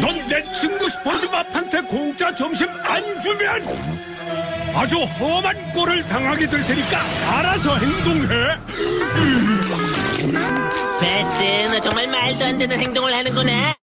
넌 내 친구 스포츠밥한테 공짜 점심 안 주면 아주 험한 꼴을 당하게 될 테니까 알아서 행동해. 베스, 너 정말 말도 안 되는 행동을 하는구나.